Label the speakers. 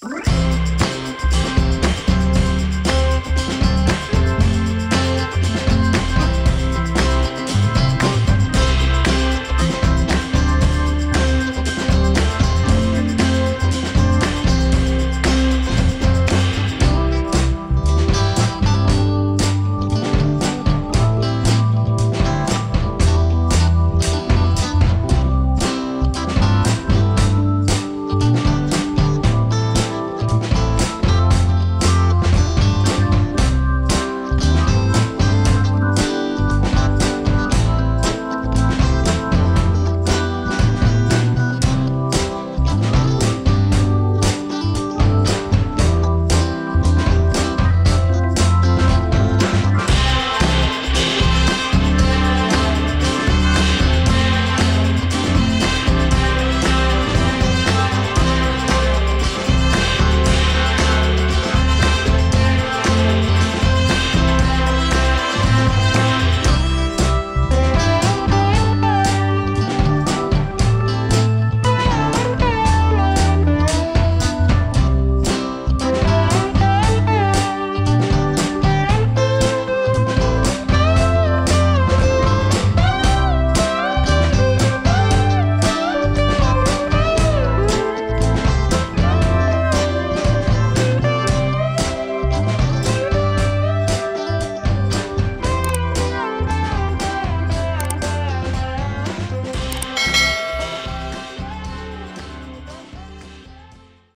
Speaker 1: Bye.